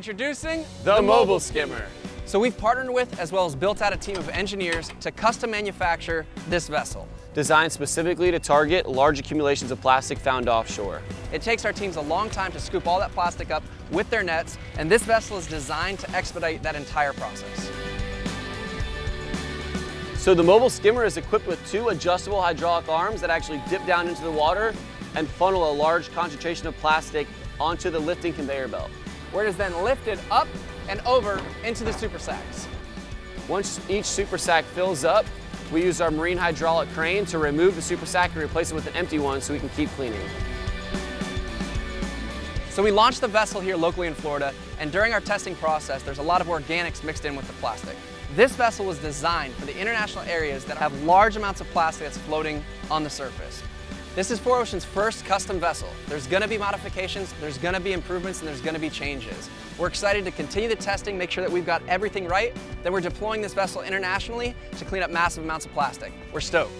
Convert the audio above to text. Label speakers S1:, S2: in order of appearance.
S1: Introducing
S2: The Mobile Skimmer.
S1: So we've partnered with as well as built out a team of engineers to custom manufacture this vessel.
S2: Designed specifically to target large accumulations of plastic found offshore.
S1: It takes our teams a long time to scoop all that plastic up with their nets, and this vessel is designed to expedite that entire process.
S2: So the mobile skimmer is equipped with two adjustable hydraulic arms that actually dip down into the water and funnel a large concentration of plastic onto the lifting conveyor belt.
S1: Where it is then lifted up and over into the super sacks.
S2: Once each super sack fills up, we use our marine hydraulic crane to remove the super sack and replace it with an empty one so we can keep cleaning.
S1: So we launched the vessel here locally in Florida, and during our testing process, there's a lot of organics mixed in with the plastic. This vessel was designed for the international areas that have large amounts of plastic that's floating on the surface. This is 4Ocean's first custom vessel. There's gonna be modifications, there's gonna be improvements, and there's gonna be changes. We're excited to continue the testing, make sure that we've got everything right, then we're deploying this vessel internationally to clean up massive amounts of plastic. We're stoked.